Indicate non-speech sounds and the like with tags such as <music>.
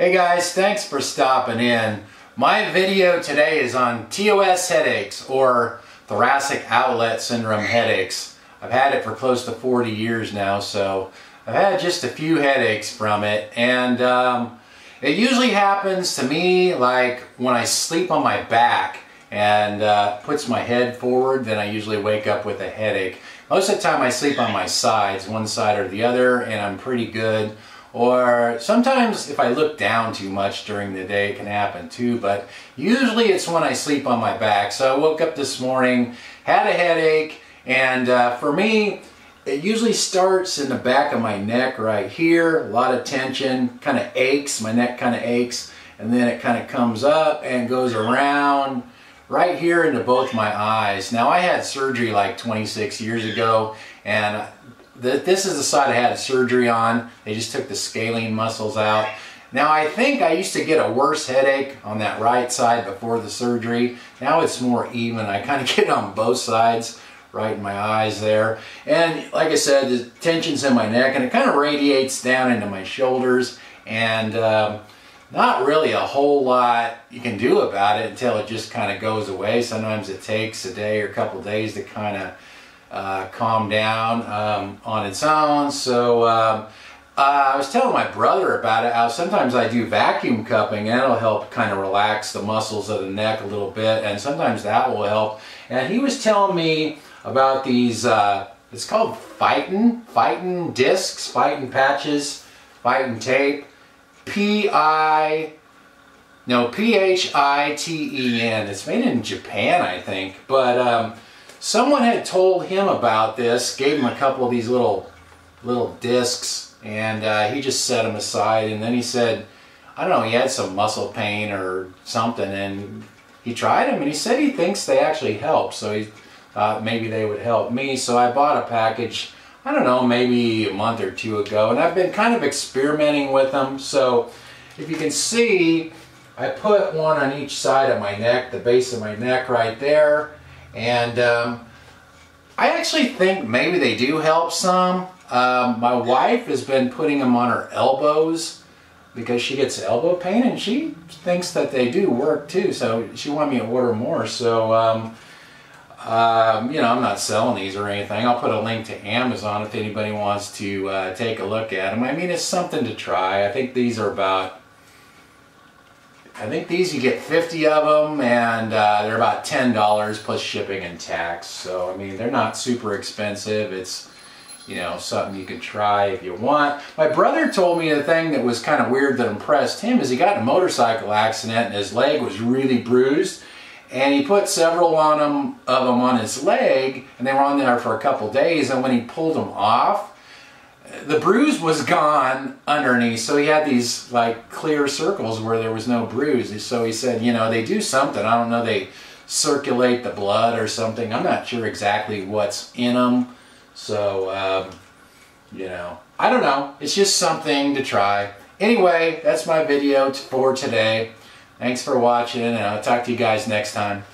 Hey guys, thanks for stopping in. My video today is on TOS headaches or thoracic outlet syndrome headaches. I've had it for close to 40 years now, so I've had just a few headaches from it. And um, it usually happens to me like when I sleep on my back and uh, puts my head forward, then I usually wake up with a headache. Most of the time I sleep on my sides, one side or the other, and I'm pretty good. Or sometimes if I look down too much during the day, it can happen too, but usually it's when I sleep on my back. So I woke up this morning, had a headache, and uh, for me, it usually starts in the back of my neck right here, a lot of tension, kind of aches, my neck kind of aches, and then it kind of comes up and goes around right here into both my eyes. Now I had surgery like 26 years ago, and this is the side I had surgery on. They just took the scalene muscles out. Now I think I used to get a worse headache on that right side before the surgery. Now it's more even. I kind of <laughs> get it on both sides, right in my eyes there. And like I said, the tension's in my neck and it kind of radiates down into my shoulders. And um, not really a whole lot you can do about it until it just kind of goes away. Sometimes it takes a day or a couple days to kind of uh, calm down um, on its own. So um, uh, I was telling my brother about it, how sometimes I do vacuum cupping and it'll help kind of relax the muscles of the neck a little bit and sometimes that will help. And he was telling me about these, uh, it's called Phiten, Phiten discs, Phiten patches, Phiten tape, P-I, no, P-H-I-T-E-N. It's made in Japan, I think, but um, Someone had told him about this, gave him a couple of these little little discs, and uh, he just set them aside. And then he said, I don't know, he had some muscle pain or something, and he tried them, and he said he thinks they actually help. So he thought maybe they would help me. So I bought a package. I don't know, maybe a month or two ago, and I've been kind of experimenting with them. So if you can see, I put one on each side of my neck, the base of my neck right there, and um, I actually think maybe they do help some. Um, my wife has been putting them on her elbows because she gets elbow pain and she thinks that they do work too. So she wanted me to order more. So, um, um, you know, I'm not selling these or anything. I'll put a link to Amazon if anybody wants to uh, take a look at them. I mean, it's something to try. I think these are about I think these you get 50 of them and uh, they're about $10 plus shipping and tax. So I mean they're not super expensive. It's you know something you can try if you want. My brother told me the thing that was kind of weird that impressed him is he got in a motorcycle accident and his leg was really bruised and he put several on them, of them on his leg and they were on there for a couple days and when he pulled them off the bruise was gone underneath, so he had these like clear circles where there was no bruise. So he said, you know, they do something. I don't know, they circulate the blood or something. I'm not sure exactly what's in them. So, um, you know, I don't know. It's just something to try. Anyway, that's my video for today. Thanks for watching, and I'll talk to you guys next time.